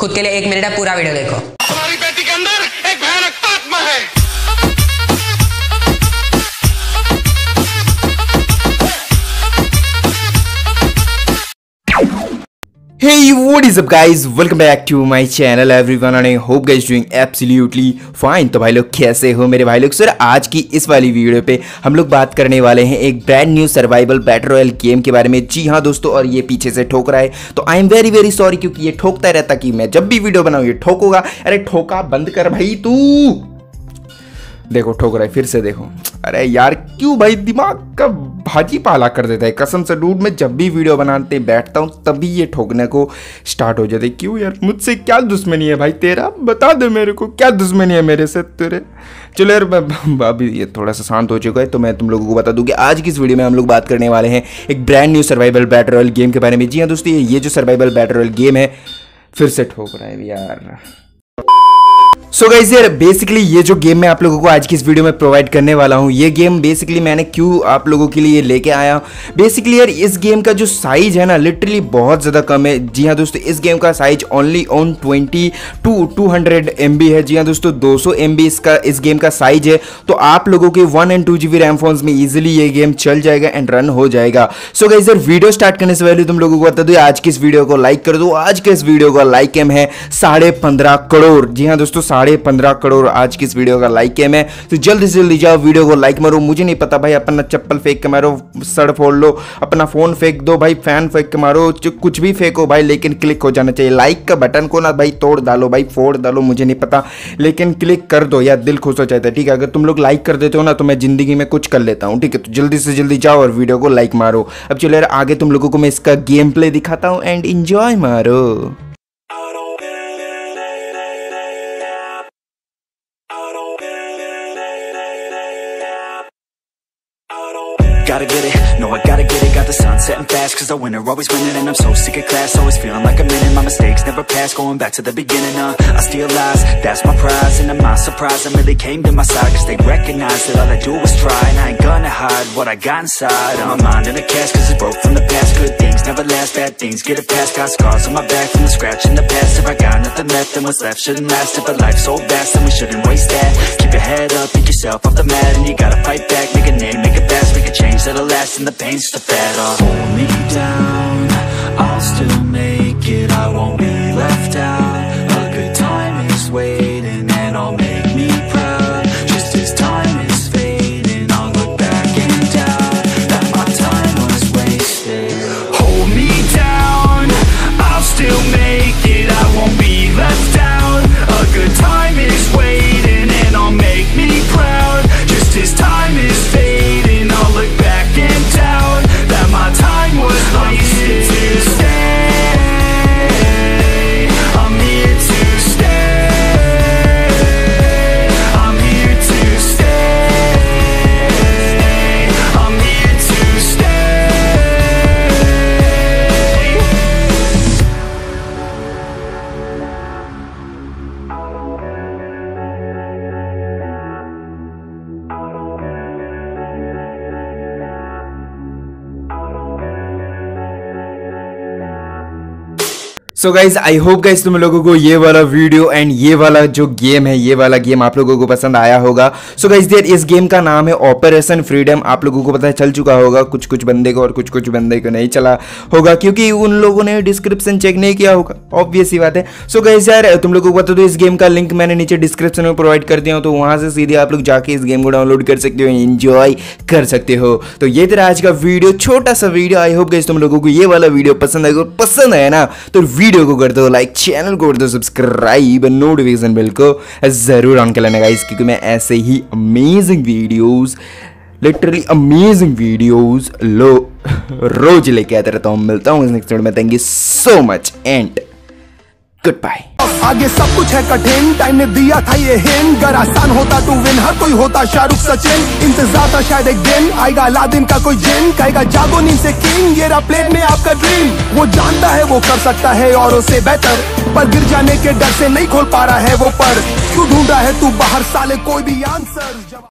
खुद के लिए एक मिनट है, पूरा वीडियो देखो। हमारी बेटी के अंदर एक भयानक आत्मा है। Hey, what is up guys? Welcome back to my channel everyone and I hope guys doing absolutely fine. तो भाई लोग कैसे हो मेरे भाई लोग? सर आज की इस वाली वीडियो पे हम लोग बात करने वाले हैं एक brand new survival battle royale game के बारे में। जी हाँ दोस्तों और ये पीछे से ठोक रहा है। तो I am very very sorry क्योंकि ये ठोकता रहता कि मैं जब भी वीडियो बनाऊँ ये ठोकोगा। अरे ठोका बंद कर भाई तू। देखो ठोक रहा है फिर से देखो। अरे यार क्यों भाई? दिमाग का भाजी पाला कर देता है। कसम से डूड, में जब भी वीडियो बनाते बैठता हूँ, तभी ये ठोकने को स्टार्ट हो जाते क्यों यार? मुझसे क्या दुश्मनी है भाई तेरा? बता दे मेरे को, क्या दुश्मनी है मेरे से तेरे? चलो यार अभी ये थोड़ा सा शांत हो चुका है तो मैं तुम लोगों को बता दूँ कि आज की इस वीडियो में हम लोग बात करने वाले हैं एक brand new survival battle royale game के बारे में। जी हाँ दोस्तों, ये जो सर्वाइवल बैटर रॉयल गेम है, फिर से ठोक रहा है यार। सो गाइज़ यार बेसिकली ये जो गेम मैं आप लोगों को आज की इस वीडियो में प्रोवाइड करने वाला हूँ, ये गेम बेसिकली मैंने क्यों आप लोगों के लिए लेके आया? बेसिकली यार, इस गेम का जो साइज़ है ना लिटरली बहुत ज़्यादा कम है। जी हाँ दोस्तों, इस गेम का size only on twenty two two hundred M B है। जी हाँ दोस्तों, दो सौ एम बी इसका, इस गेम का साइज़ है। तो आप लोगों के one and two G B RAM phones में ईजिली ये गेम चल जाएगा एंड रन हो जाएगा। सो गाइज़ यार वीडियो स्टार्ट करने से पहले तुम लोगों को बता दो, आज की इस वीडियो को लाइक कर दो। आज के इस वीडियो का लाइक एम है साढ़े पंद्रह करोड़। जी हाँ दोस्तों साढ़े पंद्रह करोड़ आज की इस वीडियो का लाइक है तो जल्दी से जल्दी जाओ, वीडियो को लाइक मारो। मुझे नहीं पता भाई, अपना चप्पल फेंक के मारो सड़ फोड़ लो, अपना फ़ोन फेंक दो भाई फ़ैन फेंक के मारो कुछ भी फेंको भाई, लेकिन क्लिक हो जाना चाहिए। लाइक का बटन को ना भाई तोड़ डालो भाई, फोड़ डालो, मुझे नहीं पता। लेकिन क्लिक कर दो यार, दिल खुश हो जाता है, ठीक है? अगर तुम लोग लाइक कर देते हो ना तो मैं ज़िंदगी में कुछ कर लेता हूँ, ठीक है? तो जल्दी से जल्दी जाओ और वीडियो को लाइक मारो। अब चलो यार, आगे तुम लोगों को मैं इसका गेम प्ले दिखाता हूँ एंड इंजॉय मारो। Gotta get it, no I gotta get it. Got the sun setting fast cause the winner always winning And I'm so sick of class, always feeling like I'm winning. My mistakes never pass, going back to the beginning uh, I steal lies, that's my prize And I'm not surprised, I really came to my side Cause they recognize that all I do is try. And I ain't gonna hide what I got inside. I'm my mind in a cast cause it's broke from the past. Good things never last, bad things get it past Got scars on my back from the scratch in the past. If I got nothing left, then what's left shouldn't last. If a life's so vast, then we shouldn't waste that. Keep your head up, pick yourself off the mat. And you gotta fight back, make a name, make it fast a change that'll last and the pain's a fad uh. Hold me down, I'll still make so guys I hope guys तुम लोगों को ये वाला video and ये वाला जो game है, ये वाला गेम आप लोगों को पसंद आया होगा। सो गाइज़ देर इस गेम का नाम है ऑपरेशन फ्रीडम आप लोगों को पता चल चुका होगा। कुछ कुछ बंदे को और कुछ कुछ बंदे को नहीं चला होगा, क्योंकि उन लोगों ने डिस्क्रिप्शन चेक नहीं किया होगा। ऑब्वियस ही बात है। सो गाइज़ यार, तुम लोगों को बता दो इस गेम का लिंक मैंने नीचे डिस्क्रिप्शन में प्रोवाइड कर दिया हूँ तो वहाँ से सीधे आप लोग जाके इस गेम को डाउनलोड कर सकते हो एंजॉय कर सकते हो। तो ये तेरा आज का वीडियो छोटा सा वीडियो आई होप गाइज़ तुम लोगों को ये वाला वीडियो पसंद आएगा पसंद आया ना तो वीडियो को कर दो लाइक चैनल को कर दो सब्सक्राइब नोटिफिकेशन बिल को ज़रूर ऑन कर लेना गाइस क्योंकि मैं ऐसे ही amazing videos literally amazing videos लो, रोज लेके आते रहता हूँ। मिलता हूँ नेक्स्ट वीडियो में thank you so much and goodbye आगे सब कुछ है कठिन। टाइम ने दिया था ये हिंद अगर आसान होता तो विन हर कोई होता शाहरुख सचिन। इंतज़ार था शायद एक दिन। आएगा अलादीन का कोई जिन कहेगा, जागो नींद से किंग ये प्लेट में आपका ड्रीम वो जानता है, वो कर सकता है और उसे बेहतर पर गिर जाने के डर से नहीं खोल पा रहा है वो पर। क्यों ढूंढ है तू बाहर साले? कोई भी आंसर